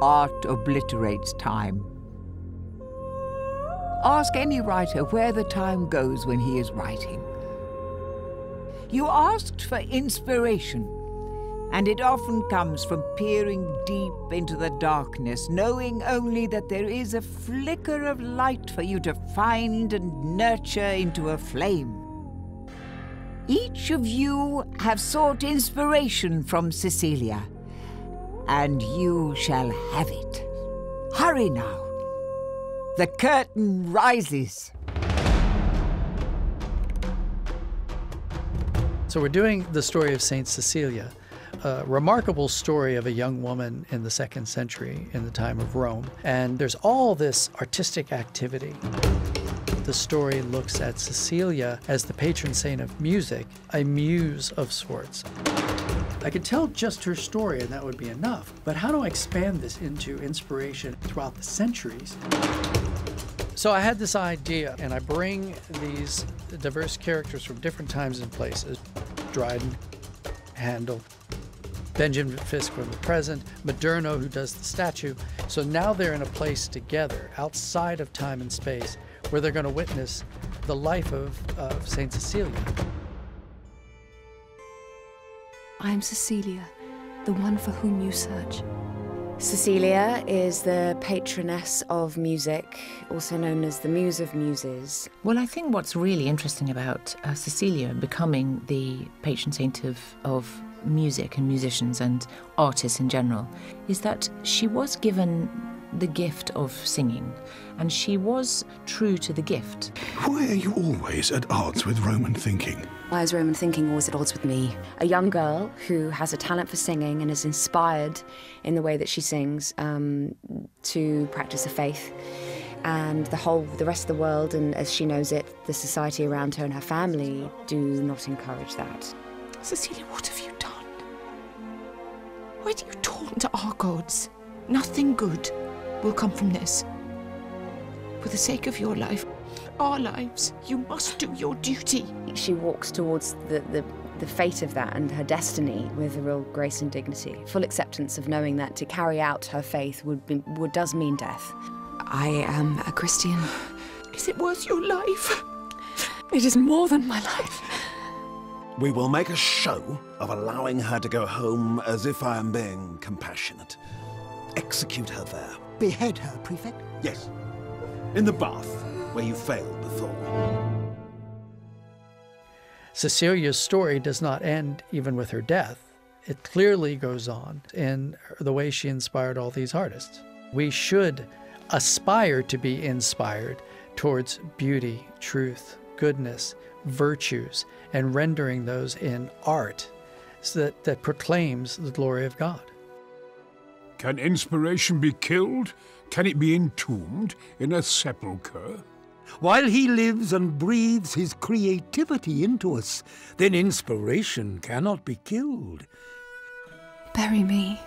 art obliterates time. Ask any writer where the time goes when he is writing. You asked for inspiration, and it often comes from peering deep into the darkness, knowing only that there is a flicker of light for you to find and nurture into a flame. Each of you have sought inspiration from Cecilia, and you shall have it. Hurry now. The curtain rises. So we're doing the story of Saint Cecilia, a remarkable story of a young woman in the second century in the time of Rome. And there's all this artistic activity. The story looks at Cecilia as the patron saint of music, a muse of sorts. I could tell just her story and that would be enough, but how do I expand this into inspiration throughout the centuries? So I had this idea, and I bring these diverse characters from different times and places Dryden, Handel, Benjamin Fisk from the present, Maderno, who does the statue. So now they're in a place together outside of time and space where they're going to witness the life of, of St. Cecilia. I am Cecilia, the one for whom you search. Cecilia is the patroness of music, also known as the Muse of Muses. Well, I think what's really interesting about uh, Cecilia becoming the patron saint of, of music and musicians and artists in general is that she was given the gift of singing and she was true to the gift. Why are you always at odds with Roman thinking? Why is Roman thinking always at odds with me? A young girl who has a talent for singing and is inspired in the way that she sings um, to practice a faith. And the whole, the rest of the world, and as she knows it, the society around her and her family do not encourage that. Cecilia, what have you done? Why do you taunt our gods? Nothing good will come from this. For the sake of your life, our lives, you must do your duty. She walks towards the, the, the fate of that and her destiny with a real grace and dignity, full acceptance of knowing that to carry out her faith would, be, would does mean death. I am a Christian. Is it worth your life? It is more than my life. We will make a show of allowing her to go home as if I am being compassionate. Execute her there. Behead her, Prefect? Yes. In the bath, where you failed before. Cecilia's story does not end even with her death. It clearly goes on in the way she inspired all these artists. We should aspire to be inspired towards beauty, truth, goodness, virtues, and rendering those in art so that, that proclaims the glory of God. Can inspiration be killed? Can it be entombed in a sepulchre? While he lives and breathes his creativity into us, then inspiration cannot be killed. Bury me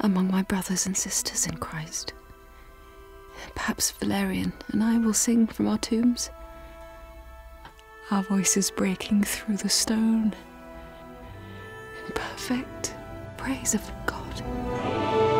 among my brothers and sisters in Christ. Perhaps Valerian and I will sing from our tombs. Our voices breaking through the stone in perfect praise of God out.